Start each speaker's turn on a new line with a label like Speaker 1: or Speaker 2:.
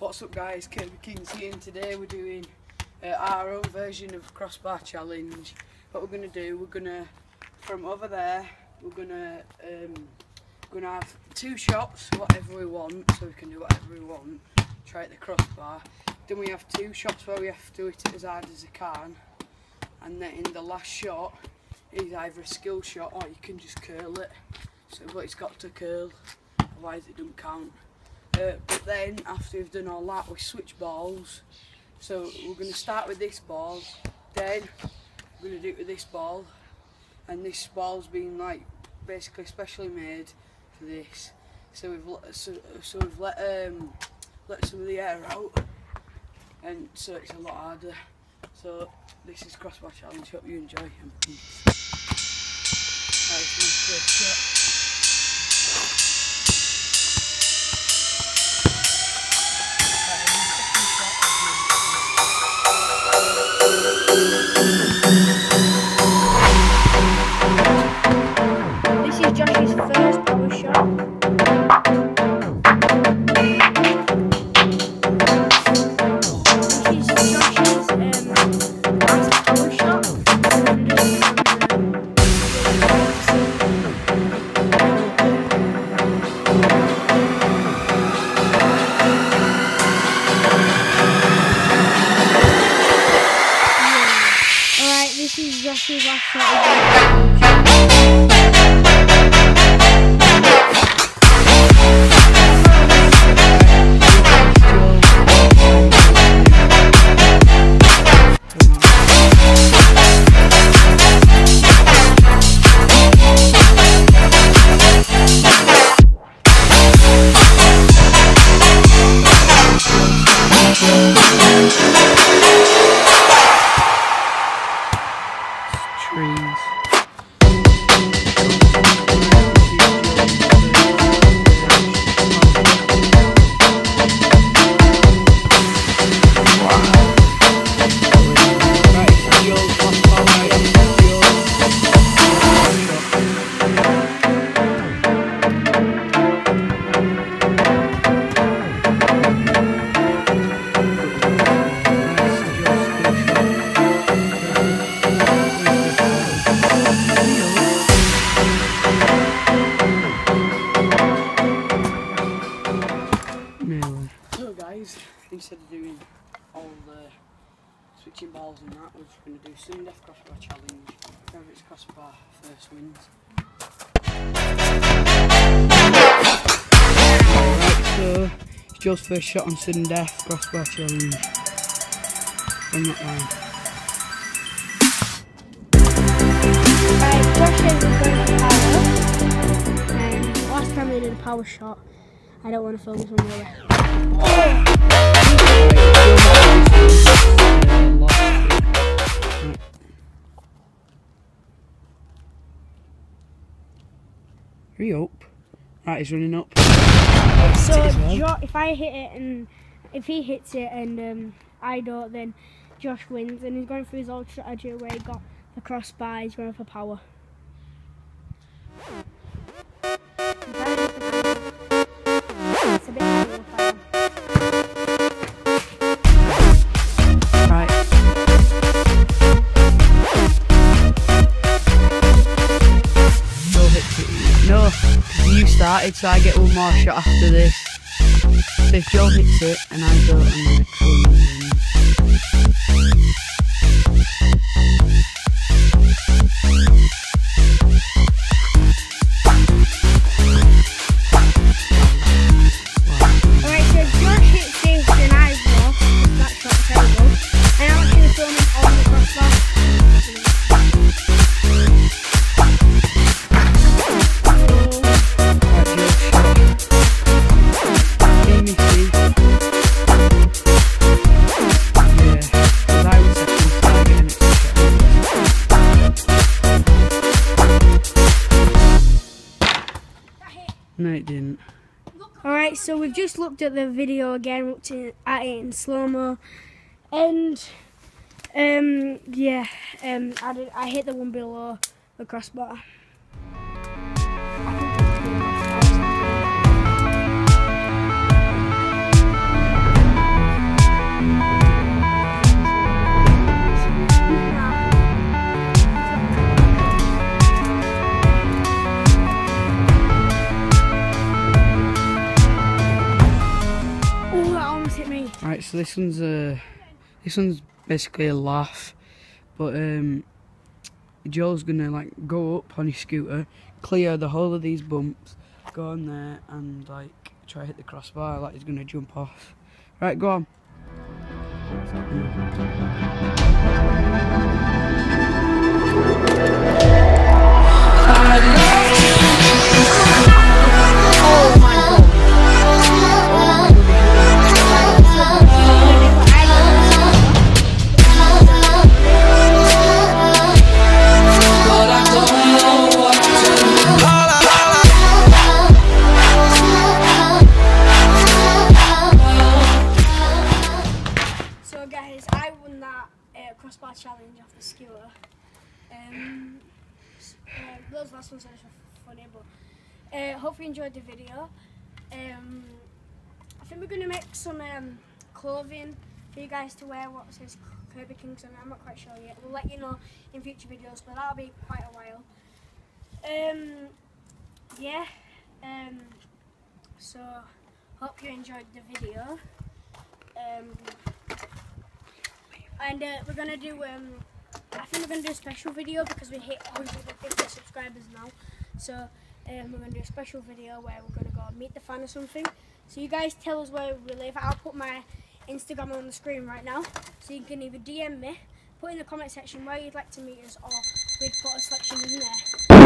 Speaker 1: What's up guys, Curbi Kinsey and today we're doing uh, our own version of crossbar challenge. What we're going to do, we're going to, from over there, we're going to um, to have two shots, whatever we want, so we can do whatever we want, try at the crossbar. Then we have two shots where we have to hit it as hard as we can, and then in the last shot is either a skill shot or you can just curl it. So but it's got to curl, otherwise it doesn't count. Uh, but then after we've done all that we switch balls. So we're going to start with this ball then we're going to do it with this ball. And this ball's been like basically specially made for this. So we've let, so, so we've let um, let some of the air out. And so it's a lot harder. So this is crossbar challenge. Hope you enjoy. That is 6 observações. Of doing all the switching balls and that, we're just going to do sudden death crossbar challenge. Whoever it's crossbar first wins. Right, so it's Joe's first shot on sudden death crossbar challenge. From line.
Speaker 2: Power. And last time we did a power shot, I don't want to film this one really.
Speaker 1: Hurry up. Right, he's running up.
Speaker 2: So
Speaker 1: Hit well.
Speaker 2: Jo- if I hit it and if he hits it and um, I don't, then Josh wins. And he's going for his old strategy where he got the crossbar. He's going for power.
Speaker 1: Started, so I get one more shot after this. So if Joe hits it and I don't, and the next No, it didn't.
Speaker 2: Alright, so we've just looked at the video again, looked at it in slow mo, and um, yeah, um, I did, I hit the one below the crossbar.
Speaker 1: This one's a this one's basically a laugh, but um, Joel's gonna like go up on his scooter, clear the whole of these bumps, go on there and like try hit the crossbar like he's gonna jump off. Right, go on.
Speaker 2: So but uh, hope you enjoyed the video. Um, I think we're gonna make some um, clothing for you guys to wear. What says Curbi Kingston? I'm not quite sure yet. We'll let you know in future videos, but that'll be quite a while. Um, yeah. Um, so hope you enjoyed the video. Um, and uh, we're gonna do um I think we're gonna do a special video because we hit 150 subscribers now so um, we're gonna do a special video where we're gonna go meet the fan or something. So you guys tell us where we live. I'll put my Instagram on the screen right now. So you can either DM me put in the comment section where you'd like to meet us or we'd put a selection in there